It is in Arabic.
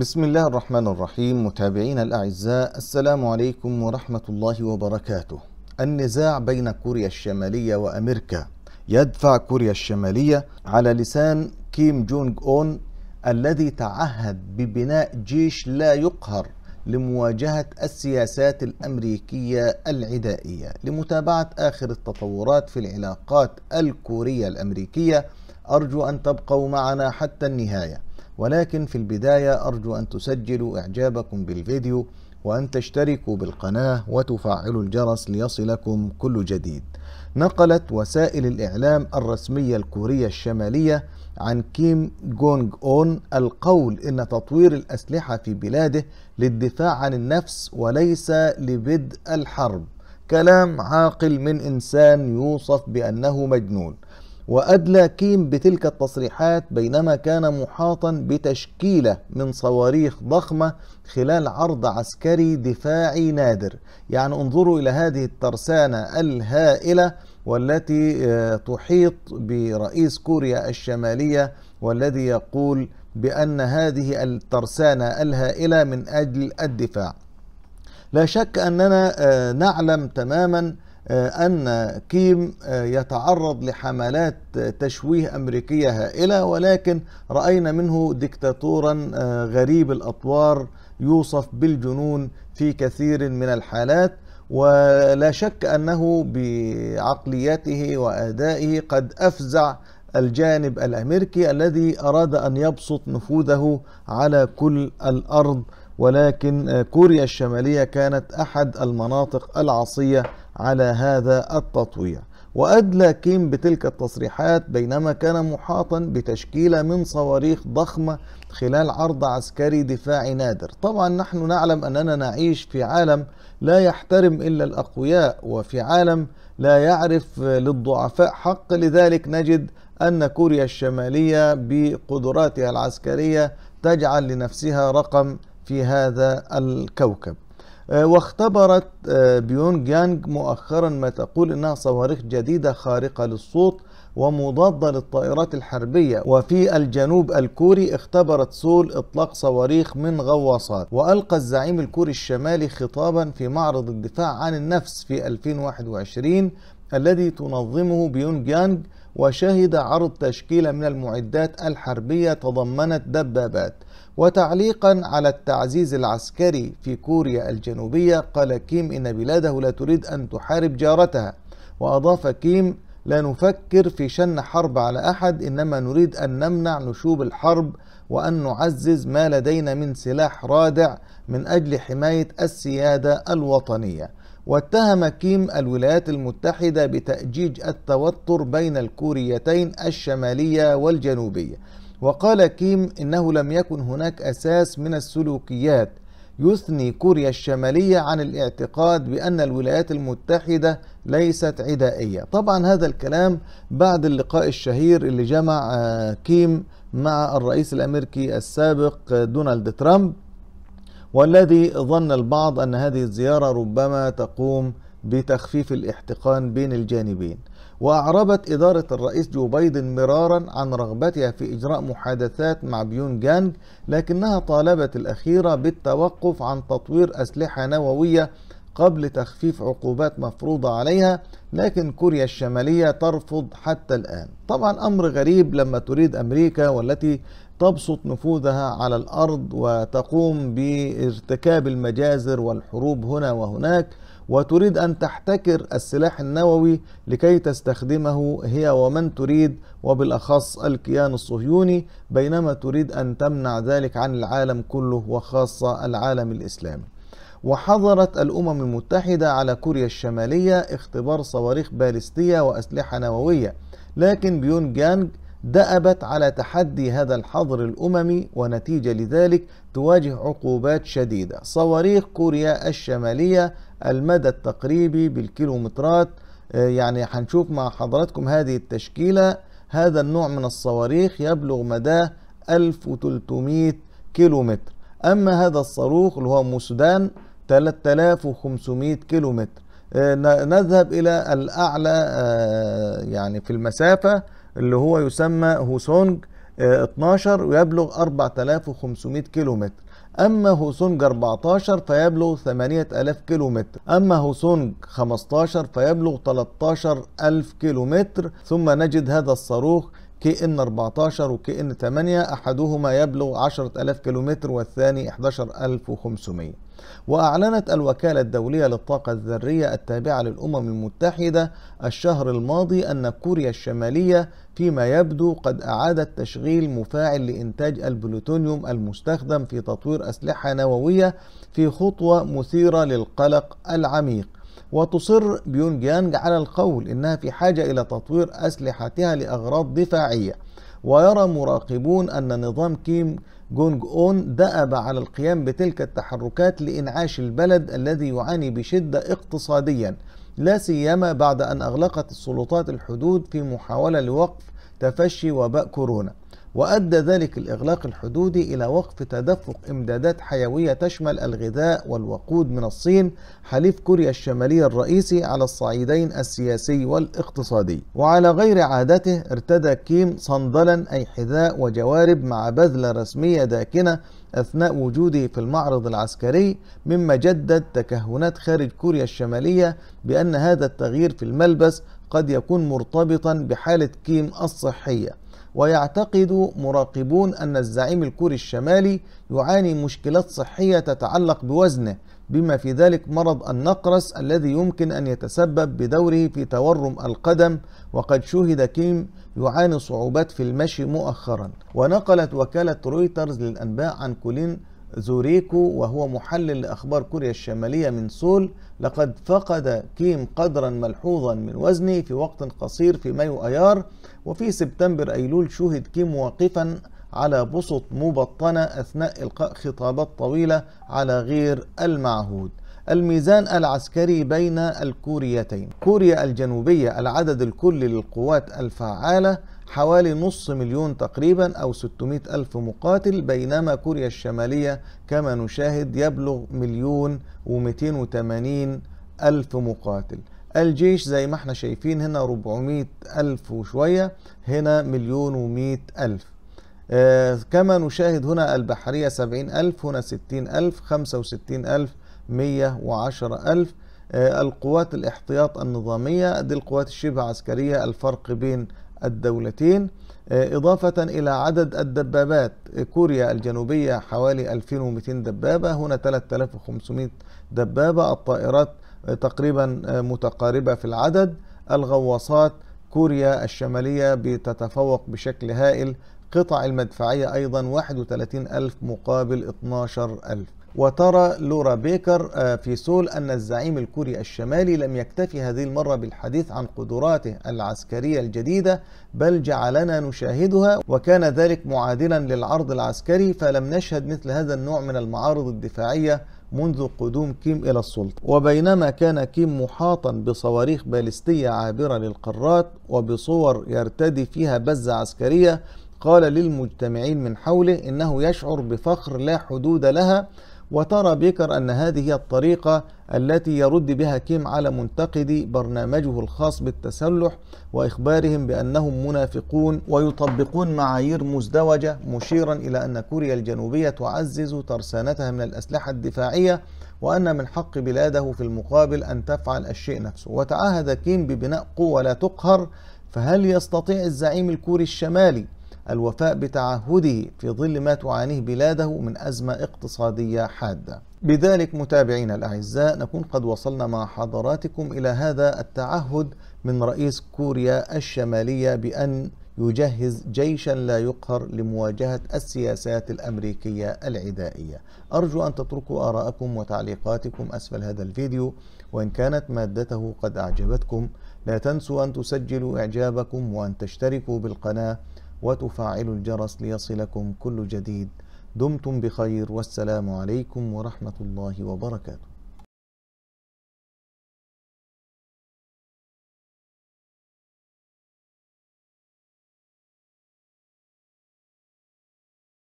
بسم الله الرحمن الرحيم. متابعينا الأعزاء السلام عليكم ورحمة الله وبركاته. النزاع بين كوريا الشمالية وأمريكا. يدفع كوريا الشمالية على لسان كيم جونج أون الذي تعهد ببناء جيش لا يقهر لمواجهة السياسات الأمريكية العدائية. لمتابعة آخر التطورات في العلاقات الكورية الأمريكية أرجو أن تبقوا معنا حتى النهاية. ولكن في البداية أرجو أن تسجلوا إعجابكم بالفيديو وأن تشتركوا بالقناة وتفعلوا الجرس ليصلكم كل جديد. نقلت وسائل الإعلام الرسمية الكورية الشمالية عن كيم جونج أون القول إن تطوير الأسلحة في بلاده للدفاع عن النفس وليس لبدء الحرب. كلام عاقل من إنسان يوصف بأنه مجنون. وأدلى كيم بتلك التصريحات بينما كان محاطا بتشكيلة من صواريخ ضخمة خلال عرض عسكري دفاعي نادر. يعني انظروا إلى هذه الترسانة الهائلة والتي تحيط برئيس كوريا الشمالية والذي يقول بأن هذه الترسانة الهائلة من أجل الدفاع. لا شك أننا نعلم تماما أن كيم يتعرض لحملات تشويه أمريكية هائلة ولكن رأينا منه دكتاتورا غريب الأطوار يوصف بالجنون في كثير من الحالات ولا شك أنه بعقليته وأدائه قد أفزع الجانب الأمريكي الذي أراد أن يبسط نفوذه على كل الأرض ولكن كوريا الشمالية كانت أحد المناطق العصية على هذا التطوير وأدلى كيم بتلك التصريحات بينما كان محاطا بتشكيلة من صواريخ ضخمة خلال عرض عسكري دفاعي نادر. طبعا نحن نعلم أننا نعيش في عالم لا يحترم إلا الأقوياء وفي عالم لا يعرف للضعفاء. حق لذلك نجد أن كوريا الشمالية بقدراتها العسكرية تجعل لنفسها رقم في هذا الكوكب. واختبرت بيونج يانج مؤخرا ما تقول إنها صواريخ جديدة خارقة للصوت ومضادة للطائرات الحربية. وفي الجنوب الكوري اختبرت سول إطلاق صواريخ من غواصات. وألقى الزعيم الكوري الشمالي خطابا في معرض الدفاع عن النفس في 2021 الذي تنظمه بيونج يانج وشهد عرض تشكيله من المعدات الحربية تضمنت دبابات. وتعليقا على التعزيز العسكري في كوريا الجنوبية قال كيم إن بلاده لا تريد أن تحارب جارتها. وأضاف كيم لا نفكر في شن حرب على أحد إنما نريد أن نمنع نشوب الحرب وأن نعزز ما لدينا من سلاح رادع من أجل حماية السيادة الوطنية. واتهم كيم الولايات المتحدة بتأجيج التوتر بين الكوريتين الشمالية والجنوبية. وقال كيم إنه لم يكن هناك أساس من السلوكيات يثني كوريا الشمالية عن الاعتقاد بأن الولايات المتحدة ليست عدائية. طبعا هذا الكلام بعد اللقاء الشهير اللي جمع كيم مع الرئيس الأمريكي السابق دونالد ترامب والذي ظن البعض أن هذه الزيارة ربما تقوم بتخفيف الاحتقان بين الجانبين. وأعربت إدارة الرئيس جو بايدن مرارا عن رغبتها في إجراء محادثات مع بيونج يانج لكنها طالبت الأخيرة بالتوقف عن تطوير أسلحة نووية قبل تخفيف عقوبات مفروضة عليها لكن كوريا الشمالية ترفض حتى الآن. طبعا أمر غريب لما تريد أمريكا والتي تبسط نفوذها على الأرض وتقوم بارتكاب المجازر والحروب هنا وهناك. وتريد أن تحتكر السلاح النووي لكي تستخدمه هي ومن تريد وبالأخص الكيان الصهيوني بينما تريد أن تمنع ذلك عن العالم كله وخاصة العالم الإسلامي. وحظرت الأمم المتحدة على كوريا الشمالية اختبار صواريخ باليستية وأسلحة نووية لكن بيون جانج دأبت على تحدي هذا الحظر الأممي ونتيجة لذلك تواجه عقوبات شديدة. صواريخ كوريا الشمالية المدى التقريبي بالكيلومترات يعني هنشوف مع حضراتكم هذه التشكيلة هذا النوع من الصواريخ يبلغ مداه 1300 كيلومتر. أما هذا الصاروخ اللي هو موسودان 3500 كيلومتر. نذهب إلى الأعلى يعني في المسافة اللي هو يسمى هوسونج 12 ويبلغ 4500 كيلومتر. أما هوسونج 14 فيبلغ 8000 كيلومتر. أما هوسونج 15 فيبلغ 13000 كيلومتر. ثم نجد هذا الصاروخ كي ان 14 وكي ان 8 أحدهما يبلغ 10000 كيلومتر والثاني 11500 وأعلنت الوكالة الدولية للطاقة الذرية التابعة للأمم المتحدة الشهر الماضي أن كوريا الشمالية فيما يبدو قد أعادت تشغيل مفاعل لإنتاج البلوتونيوم المستخدم في تطوير أسلحة نووية في خطوة مثيرة للقلق العميق. وتصر بيونج يانج على القول إنها في حاجة إلى تطوير أسلحتها لأغراض دفاعية. ويرى مراقبون أن نظام كيم جونج أون دأب على القيام بتلك التحركات لإنعاش البلد الذي يعاني بشدة اقتصاديا لا سيما بعد أن أغلقت السلطات الحدود في محاولة لوقف تفشي وباء كورونا. وأدى ذلك الإغلاق الحدودي إلى وقف تدفق إمدادات حيوية تشمل الغذاء والوقود من الصين حليف كوريا الشمالية الرئيسي على الصعيدين السياسي والاقتصادي. وعلى غير عادته ارتدى كيم صندلا أي حذاء وجوارب مع بذلة رسمية داكنة أثناء وجوده في المعرض العسكري مما جدد تكهنات خارج كوريا الشمالية بأن هذا التغيير في الملبس قد يكون مرتبطا بحالة كيم الصحية. ويعتقد مراقبون أن الزعيم الكوري الشمالي يعاني مشكلات صحية تتعلق بوزنه بما في ذلك مرض النقرس الذي يمكن أن يتسبب بدوره في تورم القدم. وقد شوهد كيم يعاني صعوبات في المشي مؤخرا. ونقلت وكالة رويترز للأنباء عن كولين زوريكو وهو محلل لأخبار كوريا الشمالية من سول لقد فقد كيم قدرا ملحوظا من وزنه في وقت قصير في مايو أيار وفي سبتمبر أيلول شوهد كيم واقفا على بسط مبطنة أثناء إلقاء خطابات طويلة على غير المعهود. الميزان العسكري بين الكوريتين. كوريا الجنوبية العدد الكلي للقوات الفعالة حوالي نص مليون تقريبا أو 600 ألف مقاتل بينما كوريا الشمالية كما نشاهد يبلغ مليون و280 ألف مقاتل. الجيش زي ما إحنا شايفين هنا 400 ألف وشوية هنا مليون و100 ألف. آه كما نشاهد هنا البحرية 70 ألف هنا 60 ألف 65 ألف 110 ألف. آه القوات الاحتياط النظامية دي القوات الشبه عسكرية الفرق بين الدولتين. إضافة إلى عدد الدبابات كوريا الجنوبية حوالي 2200 دبابة هنا 3500 دبابة الطائرات تقريبا متقاربة في العدد. الغواصات كوريا الشمالية بتتفوق بشكل هائل. قطع المدفعية أيضا 31 ألف مقابل 12 ألف. وترى لورا بيكر في سول أن الزعيم الكوري الشمالي لم يكتفي هذه المرة بالحديث عن قدراته العسكرية الجديدة بل جعلنا نشاهدها وكان ذلك معادلا للعرض العسكري فلم نشهد مثل هذا النوع من المعارض الدفاعية منذ قدوم كيم إلى السلطة. وبينما كان كيم محاطا بصواريخ باليستية عابرة للقارات وبصور يرتدي فيها بزة عسكرية قال للمجتمعين من حوله إنه يشعر بفخر لا حدود لها وترى بيكر أن هذه هي الطريقة التي يرد بها كيم على منتقدي برنامجه الخاص بالتسلح وإخبارهم بأنهم منافقون ويطبقون معايير مزدوجة مشيرا إلى أن كوريا الجنوبية تعزز ترسانتها من الأسلحة الدفاعية وأن من حق بلاده في المقابل أن تفعل الشيء نفسه. وتعهد كيم ببناء قوة لا تقهر فهل يستطيع الزعيم الكوري الشمالي الوفاء بتعهده في ظل ما تعانيه بلاده من أزمة اقتصادية حادة. بذلك متابعينا الأعزاء نكون قد وصلنا مع حضراتكم إلى هذا التعهد من رئيس كوريا الشمالية بأن يجهز جيشا لا يقهر لمواجهة السياسات الأمريكية العدائية. أرجو أن تتركوا آراءكم وتعليقاتكم أسفل هذا الفيديو وإن كانت مادته قد أعجبتكم لا تنسوا أن تسجلوا إعجابكم وأن تشتركوا بالقناة وتفعلوا الجرس ليصلكم كل جديد. دمتم بخير والسلام عليكم ورحمة الله وبركاته.